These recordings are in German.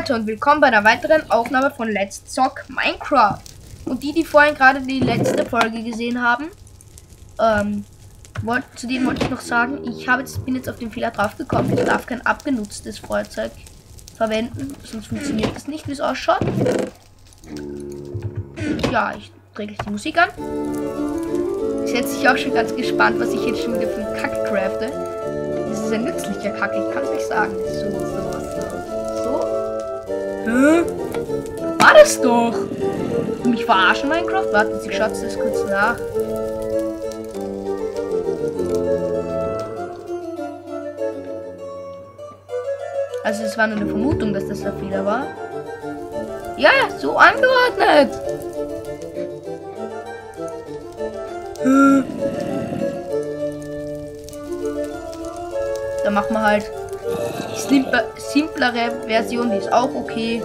Leute und willkommen bei einer weiteren Aufnahme von Let's Zock Minecraft. Und die, die vorhin gerade die letzte Folge gesehen haben, ähm, wollt, zu denen wollte ich noch sagen, ich habe jetzt, bin jetzt auf den Fehler drauf gekommen, ich darf kein abgenutztes Feuerzeug verwenden, sonst funktioniert das nicht, wie es ausschaut. Ja, ich drehe gleich die Musik an. Ist jetzt ich auch schon ganz gespannt, was ich jetzt schon wieder für einen Kack crafte. Das ist ein nützlicher Kack, ich kann es nicht sagen. So, so. War das doch? Mich verarschen, Minecraft? Warte, ich schaue das kurz nach. Also es war nur eine Vermutung, dass das der Fehler war. Ja, so angeordnet. Dann machen wir halt simple, simplere Version, die ist auch okay.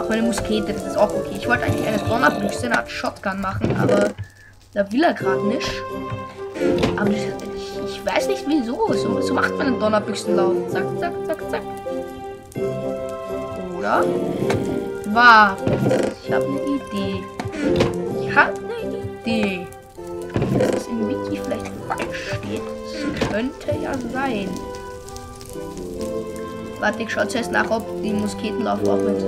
Auch meine Muskete, das ist auch okay. Ich wollte eigentlich eine Donnerbüchse, eine Art Shotgun machen, aber da will er gerade nicht. Aber ich, ich, weiß nicht wieso. So, so macht man einen Donnerbüchsenlauf. Zack, zack, zack, zack. Oder? Warte. Ich habe eine Idee. Ich habe eine Idee. Dass es im Wiki vielleicht falsch steht. Das könnte ja sein. Warte, ich schaue zuerst nach, ob die Musketenlauf auch mit.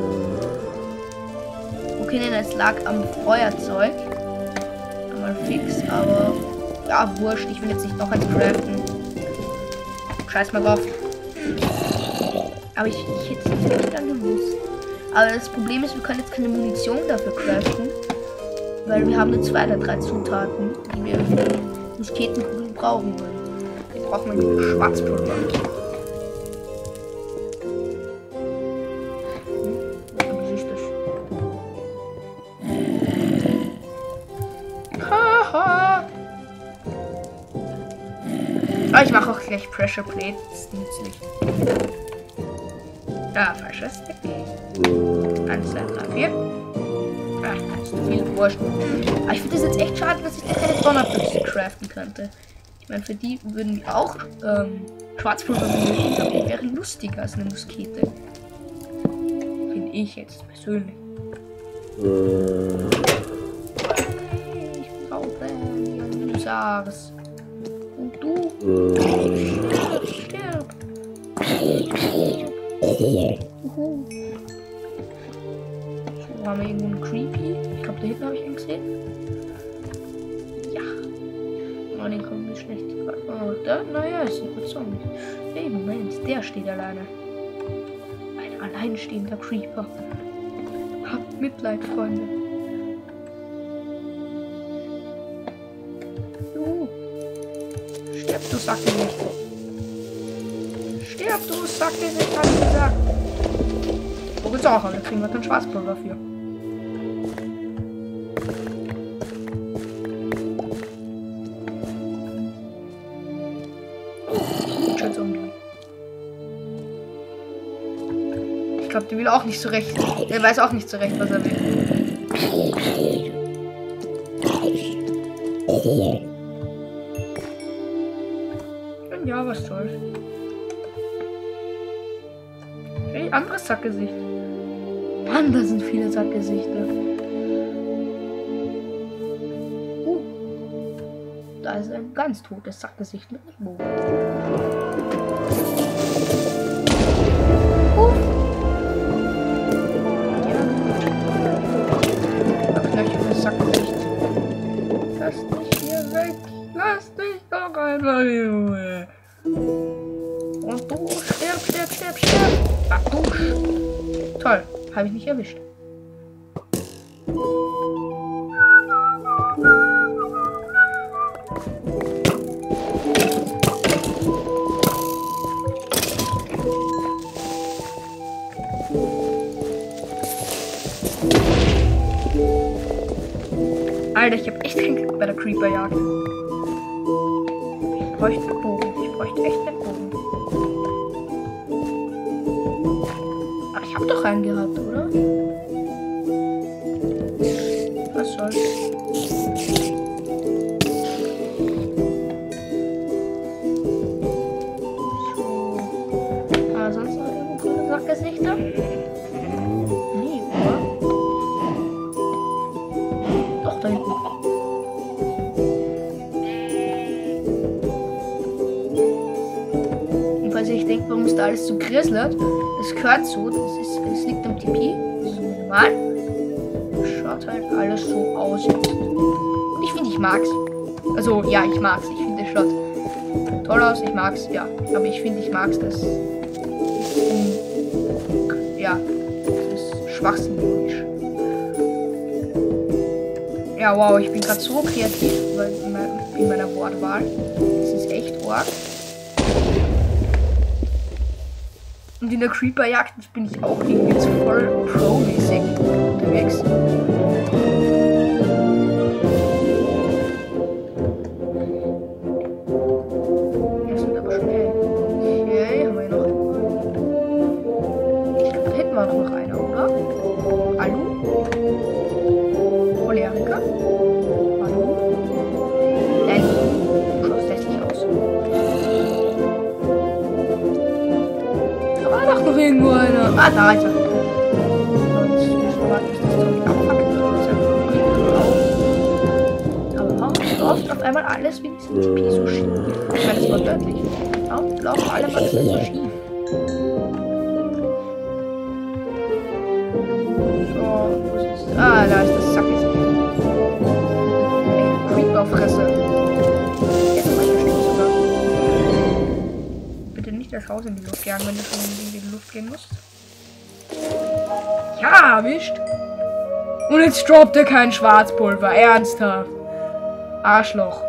Okay, nein, es lag am Feuerzeug. Einmal fix, aber. Ja, wurscht. Ich will jetzt nicht noch eins craften. Scheiß mal drauf. Aber ich, ich hätte es nicht dann gewusst. Aber das Problem ist, wir können jetzt keine Munition dafür craften. Weil wir haben nur zwei der drei Zutaten, die wir für Musketenkugeln brauchen wollen. Brauchen wir Schwarzpulver. Oh, ich mache auch gleich Pressure Plate. Das ist nützlich. Ja, falsches Stick. 1, 2, 3, 4. Ach, das ist viel wurscht. Aber ich finde es jetzt echt schade, dass ich da keine Donnerbüchse craften könnte. Ich meine, für die würden wir auch ähm, Schwarzpulver benötigen, aber die wäre lustiger als eine Muskete. Finde ich jetzt persönlich. Ich brauche, wie So, haben wir irgendwo einen Creepy? Ich glaube, da hinten habe ich ihn gesehen. Ja. Oh, den kommt mir schlecht. Oh, da, naja, ist ein gut Zombie. Hey, Moment, der steht alleine. Ein alleinstehender Creeper. Habt Mitleid, Freunde. Stirb, du Sackgesicht. Stirb, du Sackgesicht, hab ich gesagt. Wo geht's auch, da kriegen wir kein Schwarzpulver für. Ich glaube, der will auch nicht so recht. Der weiß auch nicht so recht, was er will. Was soll's. Hey, anderes Sackgesicht. Mann, da sind viele Sackgesichter. Uh. Da ist ein ganz totes Sackgesicht mit einem Bogen. Uh. Ja. Knöchel Sackgesicht. Lass dich hier weg. Lass dich doch einfach, Junge. Stirb, stirb, stirb, stirb. Ach, dusch. Toll, habe ich nicht erwischt. Alter, ich habe echt keinen Glück bei der Creeperjagd. Ich bräuchte einen Bogen. Ich bräuchte echt einen auch doch einen gehabt, oder? Was soll's? So. Aber sonst noch irgendwo coole Sackgesichter? Nee, oder? Doch, da hinten. Und falls ihr euch denkt, warum ist da alles so grisselt, das gehört so, das ist liegt am TP. Normal. Schaut halt alles so aus. Ich finde, ich mag's. Also, ja, ich mag's. Ich finde, es schaut toll aus. Ich mag's, ja. Aber ich finde, ich mag's. Das ist, ja, das ist schwachsinnig. Ja, wow, ich bin gerade so kreativ in meiner Wortwahl. Das ist echt arg. Und in der Creeper-Jagd bin ich auch irgendwie zu voll pro-mäßig unterwegs. Da doch noch irgendwo einer. Ah, da ja Aber warum läuft auf einmal alles wie diesen TP so schief? Ich meine, das war deutlich. Warum laufen alle mal so schief? So, wo ist das? Ah, da ist das Sackgesicht. Das Haus in die Luft jagen, wenn du schon in die Luft gehen musst. Ja, erwischt. Und jetzt droppt er kein Schwarzpulver. Ernsthaft. Arschloch.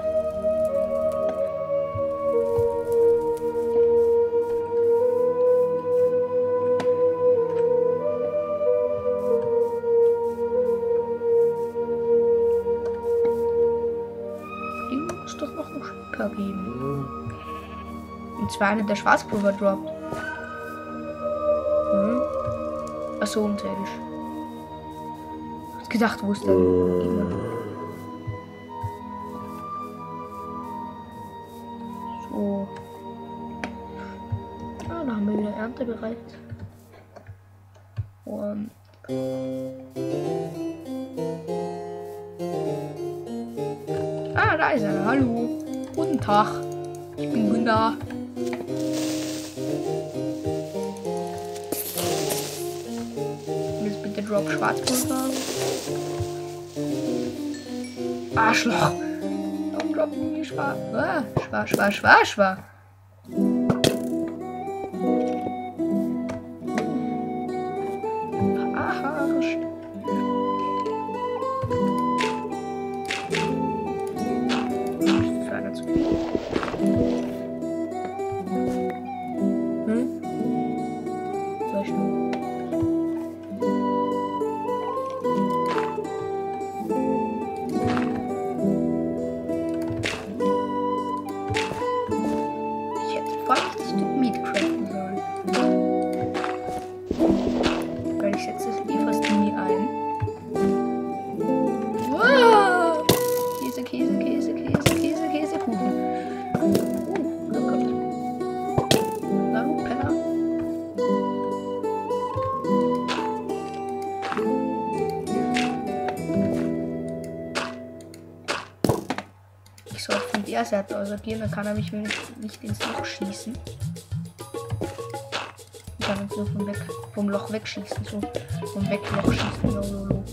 Hier muss doch noch ein Creeper geben. Und zwar einer, der Schwarzpulver droppt. Hm? Achso, unterirdis. Hab gedacht, wo ist der? So. Ah, da haben wir wieder Ernte bereit. Und. Ah, da ist er. Hallo. Guten Tag. Ich bin Gunda. Drop Schwarzpulver. Arschloch. Warum droppen die Schwarz? Ah, schwarz, schwarz, schwarz, schwarz. Soll von der Seite aus agieren, dann kann er mich nicht ins Loch schießen. Ich kann uns nur vom, weg, vom Loch wegschießen, so vom Wegloch schießen. Lololo.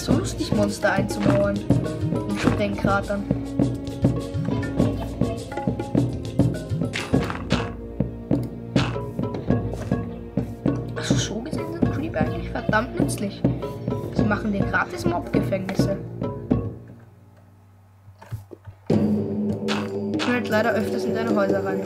Es so lustig, Monster einzumauern. In Sprengkratern. Also so gesehen sind Creeper eigentlich verdammt nützlich. Sie machen dir gratis Mob-Gefängnisse. Ich will halt leider öfters in deine Häuser rein.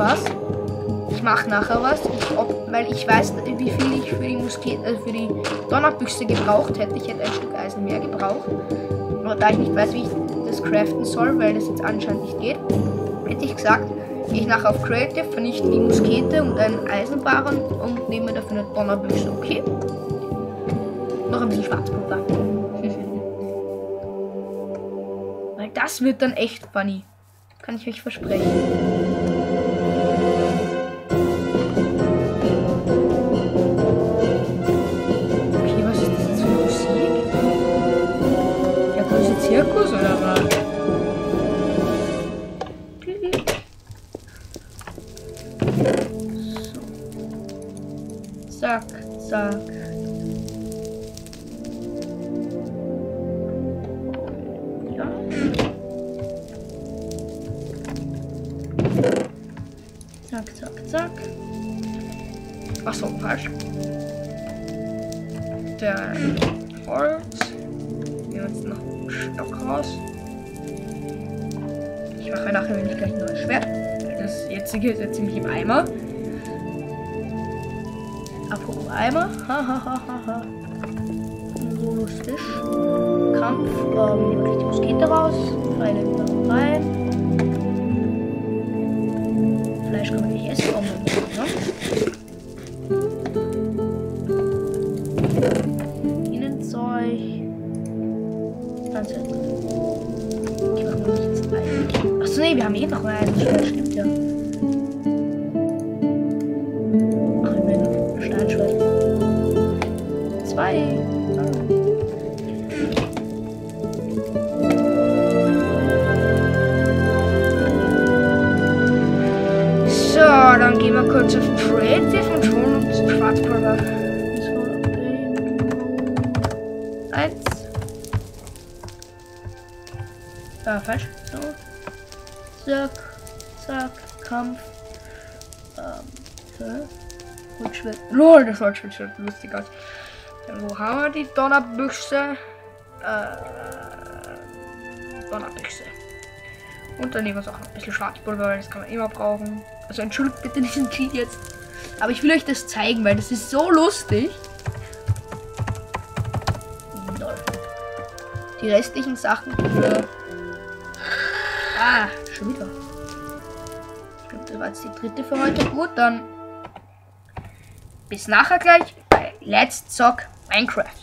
Was. Ich mache nachher was, ob, weil ich weiß, wie viel ich für die Musket, äh, für die Donnerbüchse gebraucht hätte. Ich hätte ein Stück Eisen mehr gebraucht. Aber da ich nicht weiß, wie ich das craften soll, weil das jetzt anscheinend nicht geht, hätte ich gesagt, gehe ich nachher auf Creative, vernichte die Muskete und einen Eisenbarren und nehme dafür eine Donnerbüchse, okay? Noch ein bisschen Schwarzpulver. weil das wird dann echt funny. Kann ich euch versprechen. Zack, zack. Ja. Zack, zack, zack. Achso, falsch. Der Holz. Wir jetzt noch einen Stock raus. Ich mache nachher nämlich gleich ein neues Schwert. Das jetzige ist jetzt ziemlich im Eimer. Apropos Eimer. Hahaha. so lustig. Kampf. Ähm, nehmen wir gleich die Muskete raus. Pfeile wieder rein. Fleisch kann man nicht essen, auch mal ne? Bienenzeug. Ganz halt. Ich mach mal nicht ins Eisen. Achso, nee, wir haben eh noch ein Eisenschwert, stimmt ja. Zwei. So, dann gehen wir kurz auf Creative und holen uns Schwarzpulver. So. Eins. Ah, falsch. So. Zack, zack, Kampf. Ähm, so. Holzschwert. Lol, das Holzschwert sieht lustig aus. Wo haben wir die Donnerbüchse? Äh, Donnerbüchse. Und dann nehmen wir uns auch noch ein bisschen Schwarzpulver, weil das kann man immer brauchen. Also entschuldigt bitte diesen Cheat jetzt. Aber ich will euch das zeigen, weil das ist so lustig. Die restlichen Sachen für... Ah, schon wieder. Ich glaube, das war jetzt die dritte für heute. Gut, dann bis nachher gleich bei Let's Zock Minecraft.